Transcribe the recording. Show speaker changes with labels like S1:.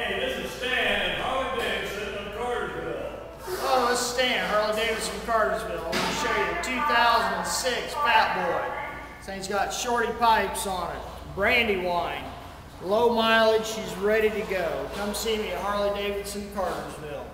S1: Hey, this is Stan and Harley Davidson of Cartersville.
S2: Oh, this is Stan, Harley Davidson Cartersville. I'm going to show you the 2006 Fat Boy. This thing's got shorty pipes on it, brandy wine, low mileage, she's ready to go. Come see me at Harley Davidson Cartersville.